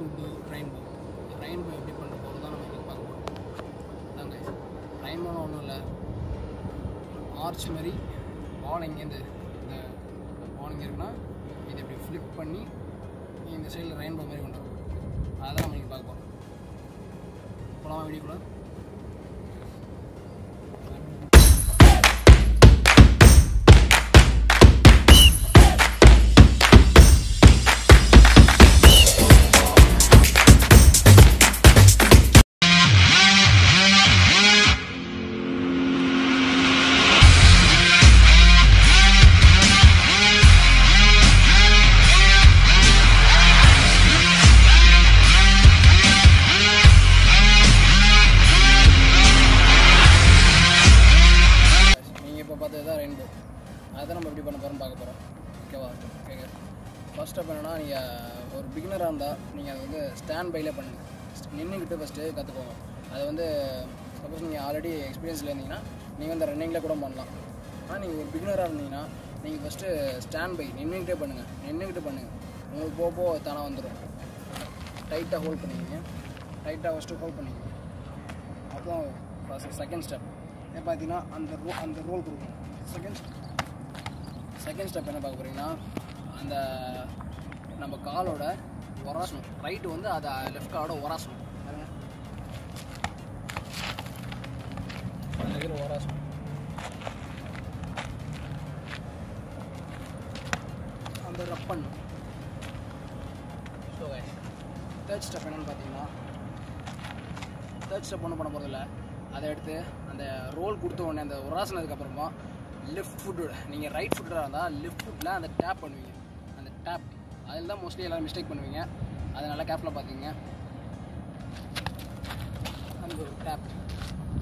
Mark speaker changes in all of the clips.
Speaker 1: To two rainbow rainbow எப்படி பண்ண போகிறது தான் நம்ம இன்றைக்கி பார்க்க போகிறோம் அதாங்க ரெயின்போன்னு ஒன்றும் இல்லை. ஆர்ச் மாதிரி பால் இங்கேருந்து இந்த பால் இங்கே இருக்குன்னா இதை இப்படி ஃப்ளிப் பண்ணி இந்த சைடில் ரெயின்போ மாதிரி கொண்டு வரும். அதை தான் நம்ம இன்றைக்கி பார்க்க போகிறோம் போகலாமா வீடியோக்குள்ளே? அதை நம்ம எப்படி பண்ண போகிறோம் பார்க்க போகிறோம் ஓகேவா ஓகே ஃபர்ஸ்ட் ஸ்டெப் என்னென்னா நீங்கள் ஒரு பிகினராக இருந்தால் நீங்கள் அதை வந்து ஸ்டாண்ட் பையில் பண்ணுங்கள் நின்றுக்கிட்டு ஃபஸ்ட்டு கற்றுக்கோங்க அதை வந்து சப்போஸ் நீங்கள் ஆல்ரெடி எக்ஸ்பீரியன்ஸில் இருந்தீங்கன்னா நீங்கள் வந்து ரன்னிங்கில் கூட பண்ணலாம். ஆனால் நீங்கள் ஒரு பிகினராக இருந்தீங்கன்னா நீங்கள் ஃபஸ்ட்டு ஸ்டாண்ட் பை நின்றுக்கிட்டே பண்ணுங்கள் நின்றுக்கிட்டு பண்ணுங்கள் உங்களுக்கு போக போக தானாக வந்துடும் டைட்டாக ஹோல்ட் பண்ணிக்கிங்க. டைட்டாக ஃபஸ்ட்டு ஹோல்ட் பண்ணிக்கிங்க. அப்புறம் செகண்ட் ஸ்டெப் ஏன் பார்த்தீங்கன்னா அந்த ரோ அந்த ரோல் கொடுக்கணும். செகண்ட் செகண்ட் ஸ்டெப் என்ன பார்க்க போகிறீங்கன்னா அந்த நம்ம காலோட உராசணும் ரைட்டு வந்து அதை லெஃப்ட் காலோட உராசணும் அந்த உராசணும் அந்த ரப் பண்ணணும் ஸோ தேர்ட் ஸ்டெப் என்னன்னு பார்த்தீங்கன்னா தேர்ட் ஸ்டெப் ஒன்றும் பண்ண போகிறதில்ல அதை எடுத்து அந்த ரோல் கொடுத்த உடனே அந்த உராசினதுக்கு அப்புறமா லெஃப்ட் ஃபுட்டோட நீங்கள் ரைட் ஃபுட்டராக இருந்தால் லெஃப்ட் ஃபுட்டில் அந்த டேப் பண்ணுவீங்க. அந்த டேப் அதில் தான் மோஸ்ட்லி எல்லோரும் மிஸ்டேக் பண்ணுவீங்க. அதை நல்லா கேப்பில் பார்த்துங்க அந்த ஒரு டேப்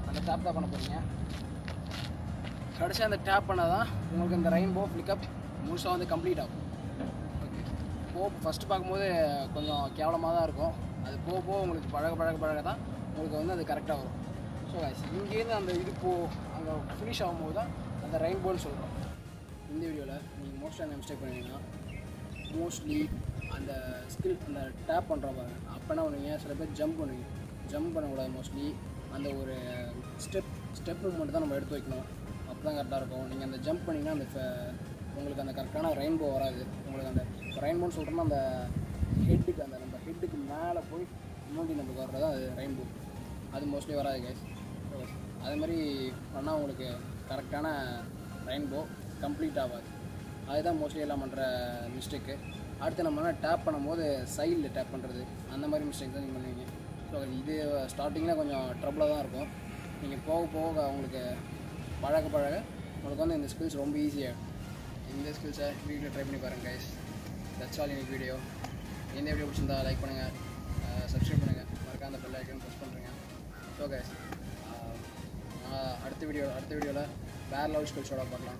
Speaker 1: அந்த டேப் தான் பண்ண போகிறீங்க கடைசி அந்த டேப் பண்ணால் தான் உங்களுக்கு இந்த ரெயின்போ ஃப்ளிக்கப் முழுசாக வந்து கம்ப்ளீட் ஆகும். ஓகே போ ஃபஸ்ட்டு பார்க்கும்போது கொஞ்சம் கேவலமாக தான் இருக்கும். அது போக போக உங்களுக்கு பழக பழக பழக தான் உங்களுக்கு வந்து அது கரெக்டாக வரும். ஸோ இங்கேருந்து அந்த இது போ அங்கே ஃபினிஷ் ஆகும்போது தான் அந்த ரெயின்போன்னு சொல்கிறோம் இந்த வீடியோவில் நீங்கள் மோஸ்ட்லி என்ன மிஸ்டேக் பண்ணுவீங்கன்னா மோஸ்ட்லி அந்த ஸ்கில் அந்த டேப் பண்ணுற பாருங்க. அப்போனா பண்ணுவீங்க சில பேர் ஜம்ப் பண்ணுவீங்க. ஜம்ப் பண்ணக்கூடாது மோஸ்ட்லி அந்த ஒரு ஸ்டெப் ஸ்டெப் மூமெண்ட் தான் நம்ம எடுத்து வைக்கணும். அப்போ தான் கரெக்டாக இருக்கும். நீங்கள் அந்த ஜம்ப் பண்ணிங்கன்னா அந்த ஃப- உங்களுக்கு அந்த கரெக்டான ரெயின்போ வராது. உங்களுக்கு அந்த ரெயின்போன்னு சொல்கிறோம்னா அந்த ஹெட்டுக்கு அந்த நம்ம ஹெட்டுக்கு மேலே போய் முன்னாடி நமக்கு வர்றது அது ரெயின்போ அது மோஸ்ட்லி வராது கேஸ் அது மாதிரி பண்ணால் உங்களுக்கு கரெக்டான ரெயின்போ கம்ப்ளீட் ஆகாது. அதுதான் மோஸ்ட்லி எல்லாம் பண்ணுற மிஸ்டேக்கு அடுத்து நம்ம டேப் பண்ணும்போது சைடில் டேப் பண்ணுறது அந்த மாதிரி மிஸ்டேக் தான் நீங்கள் பண்ணுவீங்க. ஸோ இது ஸ்டார்டிங்கில் கொஞ்சம் ட்ரபுளாக தான் இருக்கும். நீங்கள் போக போக உங்களுக்கு பழக பழக உங்களுக்கு வந்து இந்த ஸ்கில்ஸ் ரொம்ப ஈஸியாகிடும் இந்த ஸ்கில்ஸை வீட்டில் ட்ரை பண்ணி பாருங்கள் கைஸ் தட்ஸ் ஆல் இன்னைக்கு வீடியோ எந்த வீடியோ பிடிச்சிருந்தா லைக் பண்ணுங்கள் சப்ஸ்கிரைப் பண்ணுங்கள் மறக்காம அந்த பெல் ஐக்கன் ப்ரெஸ் பண்ணுறேங்க ஸோ கைஸ் வீடியோ அடுத்த வீடியோவில் வேறு லவ் ஸ்கில்ஸோட பார்க்கலாம்